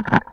Ha ha ha.